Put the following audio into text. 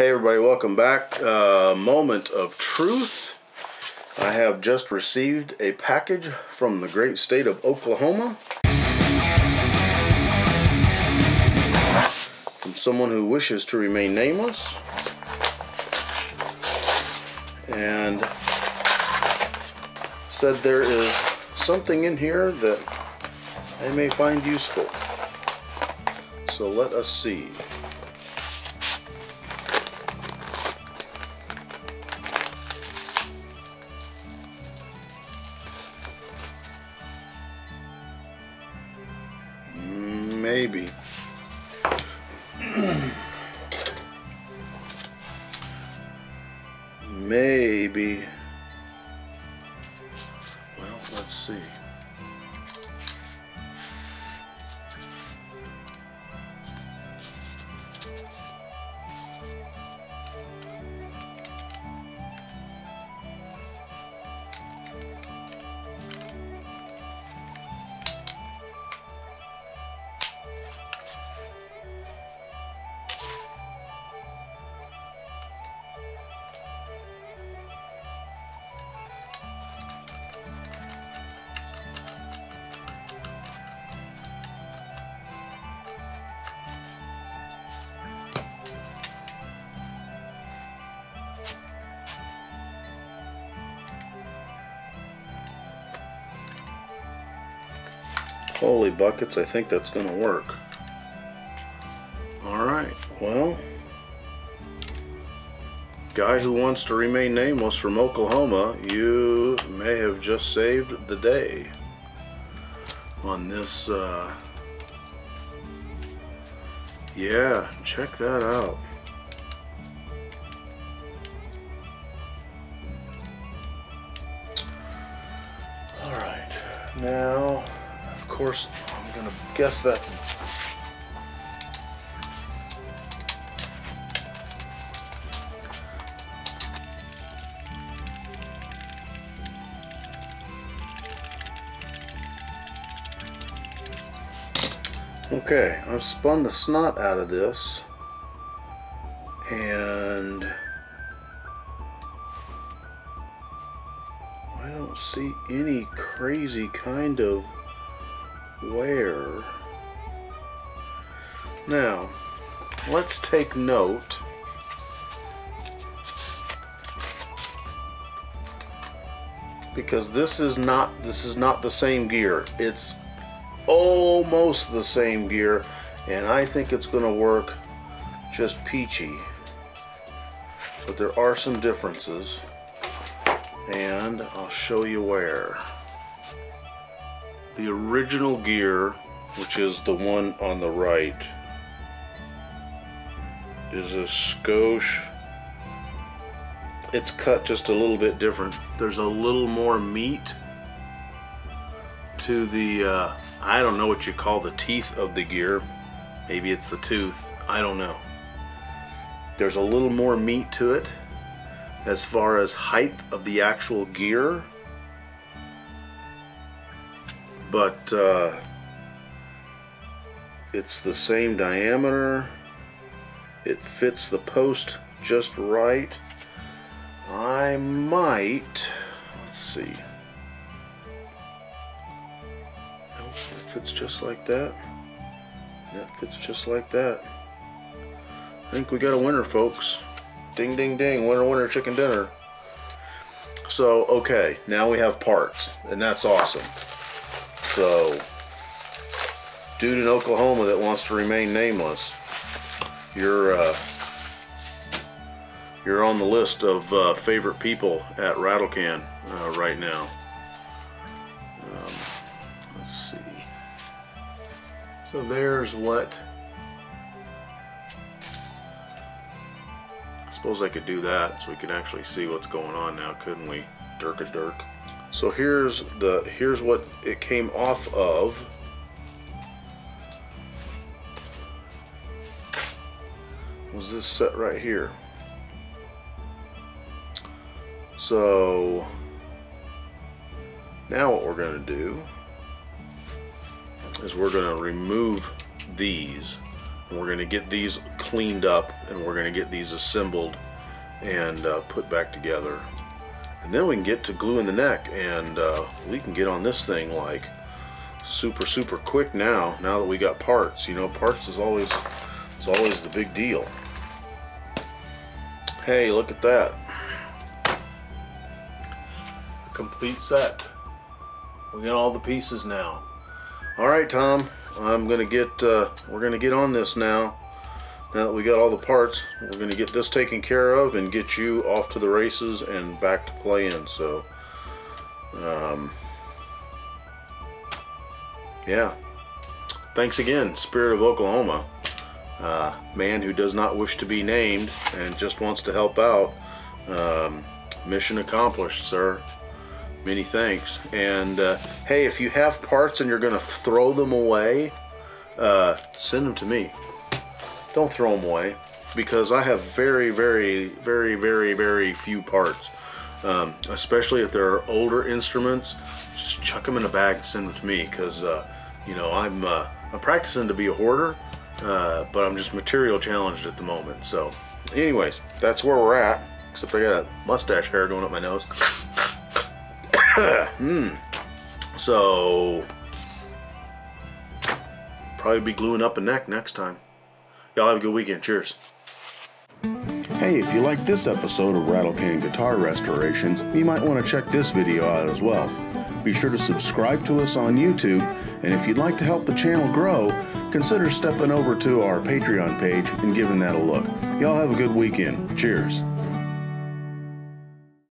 Hey everybody, welcome back. Uh, moment of truth. I have just received a package from the great state of Oklahoma from someone who wishes to remain nameless. And said there is something in here that I may find useful. So let us see. Maybe. Maybe. Well, let's see. Holy buckets, I think that's going to work. Alright, well, guy who wants to remain nameless from Oklahoma, you may have just saved the day on this. Uh, yeah, check that out. Alright, now course, I'm gonna guess that's Okay, I've spun the snot out of this and I don't see any crazy kind of where. Now, let's take note. Because this is not this is not the same gear. It's almost the same gear and I think it's going to work just peachy. But there are some differences and I'll show you where the original gear, which is the one on the right, is a skosh. It's cut just a little bit different. There's a little more meat to the, uh, I don't know what you call the teeth of the gear. Maybe it's the tooth. I don't know. There's a little more meat to it as far as height of the actual gear but uh, it's the same diameter. It fits the post just right. I might let's see. Nope it fits just like that. That fits just like that. I think we got a winner folks. Ding ding ding. Winner winner chicken dinner. So okay now we have parts and that's awesome so, dude in Oklahoma that wants to remain nameless, you're uh, you're on the list of uh, favorite people at Rattlecan uh, right now. Um, let's see. So there's what. I suppose I could do that so we can actually see what's going on now, couldn't we? Dirk a dirk. So here's the here's what it came off of. Was this set right here? So now what we're going to do is we're going to remove these And we're going to get these cleaned up and we're going to get these assembled and uh, put back together. And then we can get to gluing the neck and uh, we can get on this thing like super super quick now now that we got parts. You know parts is always is always the big deal. Hey look at that. Complete set. We got all the pieces now. All right Tom I'm gonna get uh, we're gonna get on this now now that we got all the parts we're gonna get this taken care of and get you off to the races and back to playing so um, yeah. Thanks again, Spirit of Oklahoma. Uh, man who does not wish to be named and just wants to help out. Um, mission accomplished, sir. Many thanks. And uh, hey, if you have parts and you're going to throw them away, uh, send them to me. Don't throw them away because I have very, very, very, very, very few parts. Um, especially if they're older instruments, just chuck them in a bag and send them to me because uh, you know I'm uh, I'm practicing to be a hoarder, uh, but I'm just material challenged at the moment. So, anyways, that's where we're at. Except I got a mustache hair going up my nose. Hmm. So probably be gluing up a neck next time. Y'all have a good weekend. Cheers. Hey, if you like this episode of Rattlecan Guitar Restorations, you might want to check this video out as well. Be sure to subscribe to us on YouTube, and if you'd like to help the channel grow, consider stepping over to our Patreon page and giving that a look. Y'all have a good weekend. Cheers.